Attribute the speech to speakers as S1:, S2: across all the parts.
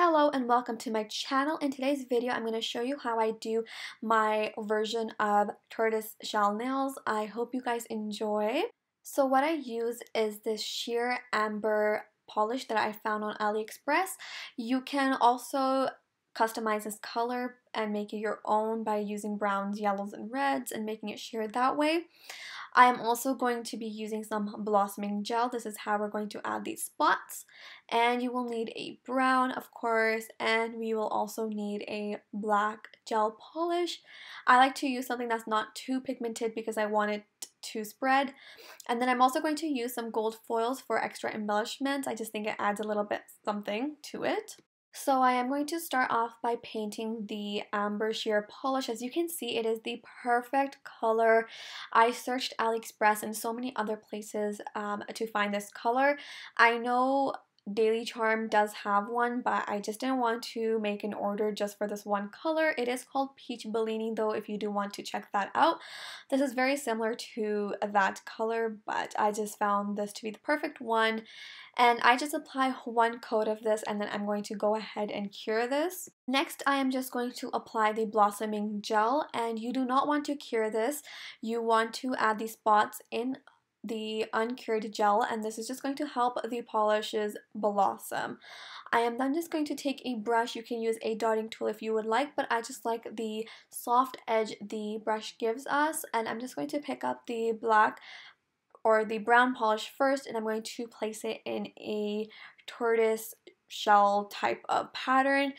S1: Hello and welcome to my channel. In today's video, I'm going to show you how I do my version of tortoise shell nails. I hope you guys enjoy. So what I use is this sheer amber polish that I found on AliExpress. You can also customize this color and make it your own by using browns, yellows, and reds and making it sheer that way. I am also going to be using some blossoming gel. This is how we're going to add these spots. And you will need a brown, of course, and we will also need a black gel polish. I like to use something that's not too pigmented because I want it to spread. And then I'm also going to use some gold foils for extra embellishment. I just think it adds a little bit something to it. So I am going to start off by painting the Amber Sheer Polish. As you can see, it is the perfect color. I searched AliExpress and so many other places um, to find this color. I know Daily Charme does have one, but I just didn't want to make an order just for this one color. It is called Peach Bellini though if you do want to check that out. This is very similar to that color, but I just found this to be the perfect one. And I just apply one coat of this and then I'm going to go ahead and cure this. Next, I am just going to apply the Blossoming Gel and you do not want to cure this. You want to add these spots in the uncured gel and this is just going to help the polishes blossom. I am then just going to take a brush, you can use a dotting tool if you would like, but I just like the soft edge the brush gives us and I'm just going to pick up the black or the brown polish first and I'm going to place it in a tortoise shell type of pattern.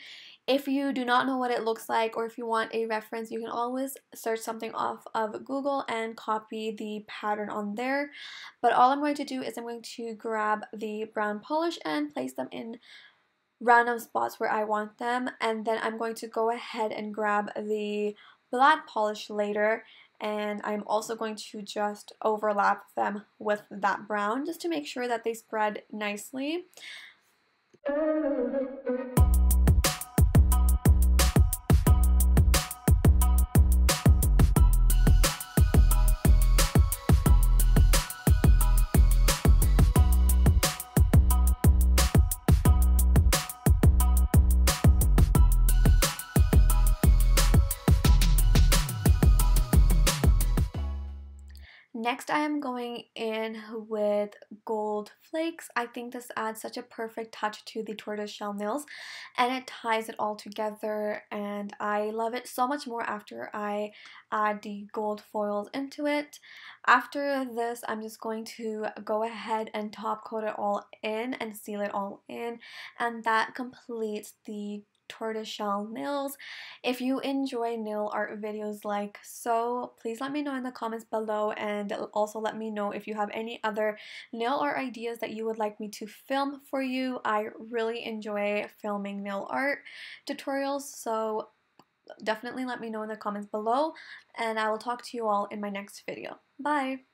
S1: If you do not know what it looks like or if you want a reference, you can always search something off of Google and copy the pattern on there. But all I'm going to do is I'm going to grab the brown polish and place them in random spots where I want them and then I'm going to go ahead and grab the black polish later and I'm also going to just overlap them with that brown just to make sure that they spread nicely thank you Next, I am going in with gold flakes. I think this adds such a perfect touch to the tortoiseshell nails and it ties it all together and I love it so much more after I add the gold foils into it. After this, I'm just going to go ahead and top coat it all in and seal it all in and that completes the tortoiseshell nails. If you enjoy nail art videos like so, please let me know in the comments below and also let me know if you have any other nail art ideas that you would like me to film for you. I really enjoy filming nail art tutorials, so definitely let me know in the comments below and I will talk to you all in my next video. Bye!